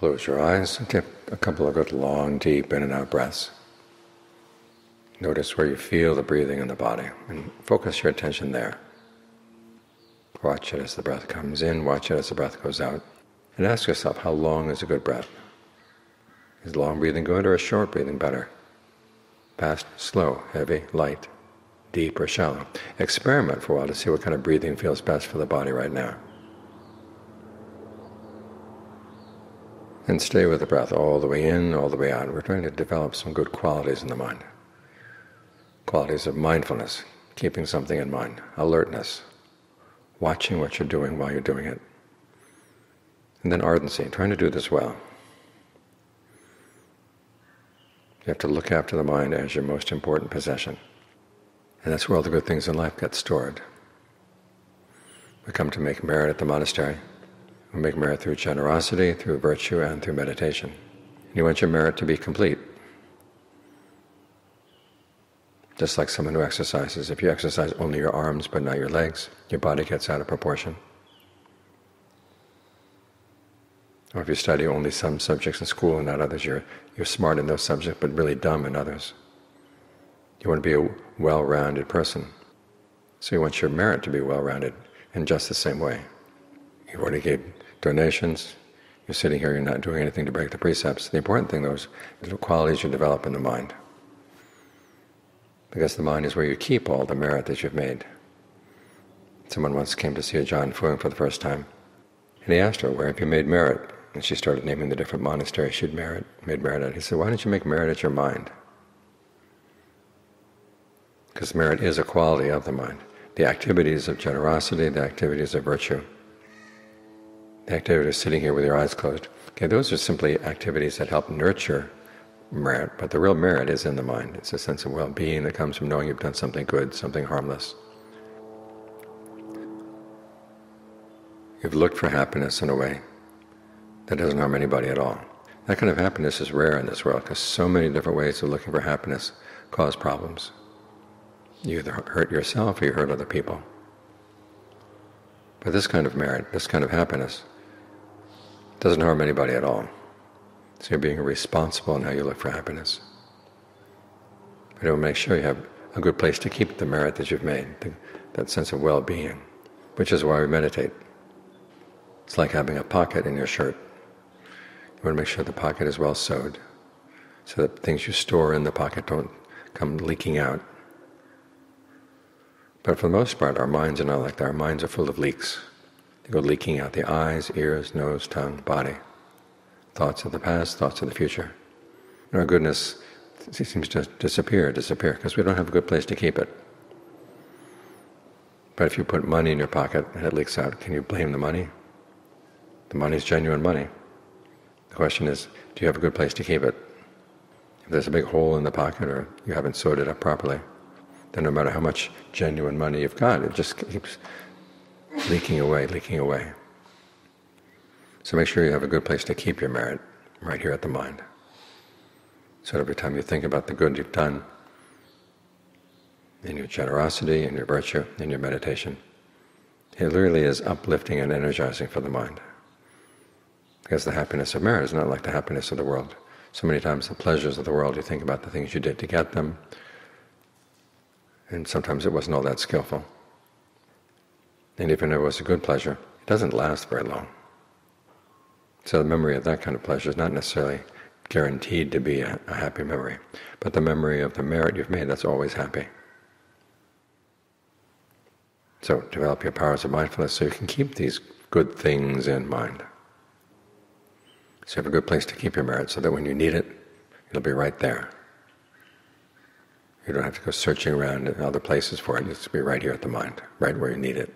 Close your eyes and take a couple of good long, deep in and out breaths. Notice where you feel the breathing in the body and focus your attention there. Watch it as the breath comes in, watch it as the breath goes out, and ask yourself how long is a good breath? Is long breathing good or is short breathing better? Fast, slow, heavy, light, deep or shallow. Experiment for a while to see what kind of breathing feels best for the body right now. And stay with the breath all the way in, all the way out. We're trying to develop some good qualities in the mind. Qualities of mindfulness, keeping something in mind, alertness, watching what you're doing while you're doing it. And then ardency, trying to do this well. You have to look after the mind as your most important possession. And that's where all the good things in life get stored. We come to make merit at the monastery. We make merit through generosity, through virtue, and through meditation. You want your merit to be complete. Just like someone who exercises. If you exercise only your arms but not your legs, your body gets out of proportion. Or if you study only some subjects in school and not others, you're, you're smart in those subjects but really dumb in others. You want to be a well-rounded person. So you want your merit to be well-rounded in just the same way. You already gave donations, you're sitting here, you're not doing anything to break the precepts. The important thing, though, is the qualities you develop in the mind because the mind is where you keep all the merit that you've made. Someone once came to see Ajaan Fuang for the first time, and he asked her, where have you made merit? And she started naming the different monasteries she'd merit, made merit at. He said, why don't you make merit at your mind? Because merit is a quality of the mind. The activities of generosity, the activities of virtue, activity of sitting here with your eyes closed, okay, those are simply activities that help nurture merit, but the real merit is in the mind. It's a sense of well-being that comes from knowing you've done something good, something harmless. You've looked for happiness in a way that doesn't harm anybody at all. That kind of happiness is rare in this world because so many different ways of looking for happiness cause problems. You either hurt yourself or you hurt other people. But this kind of merit, this kind of happiness, doesn't harm anybody at all. So you're being responsible in how you look for happiness. But it will make sure you have a good place to keep the merit that you've made, the, that sense of well-being, which is why we meditate. It's like having a pocket in your shirt. You want to make sure the pocket is well sewed, so that things you store in the pocket don't come leaking out. But for the most part, our minds are not like that. Our minds are full of leaks. Go leaking out the eyes, ears, nose, tongue, body thoughts of the past, thoughts of the future. And our goodness seems to disappear, disappear, because we don't have a good place to keep it. But if you put money in your pocket and it leaks out, can you blame the money? The money is genuine money. The question is, do you have a good place to keep it? If there's a big hole in the pocket or you haven't sewed it up properly, then no matter how much genuine money you've got, it just keeps leaking away, leaking away. So make sure you have a good place to keep your merit right here at the mind. So every time you think about the good you've done, in your generosity, in your virtue, in your meditation, it really is uplifting and energizing for the mind. Because the happiness of merit is not like the happiness of the world. So many times the pleasures of the world, you think about the things you did to get them, and sometimes it wasn't all that skillful. And even if it was a good pleasure, it doesn't last very long. So the memory of that kind of pleasure is not necessarily guaranteed to be a, a happy memory, but the memory of the merit you've made, that's always happy. So develop your powers of mindfulness so you can keep these good things in mind. So you have a good place to keep your merit so that when you need it, it'll be right there. You don't have to go searching around in other places for it. It's to be right here at the mind, right where you need it.